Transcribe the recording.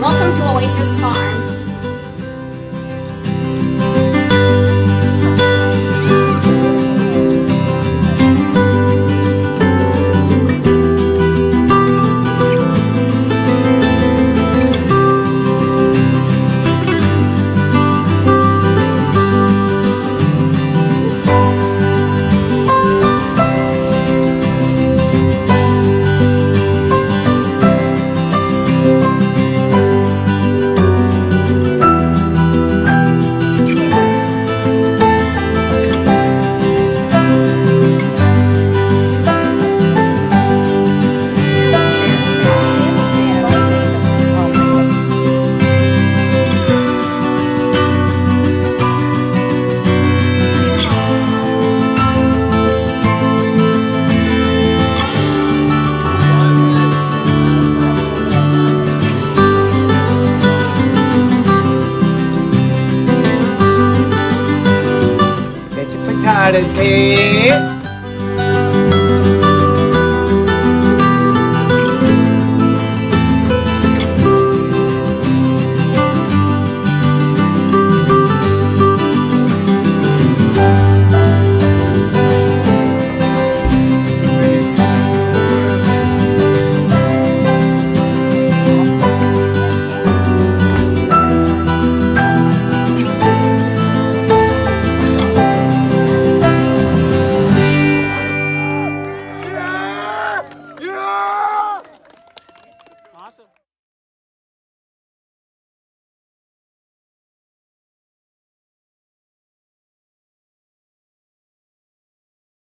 Welcome to Oasis Farm. excited, Pete.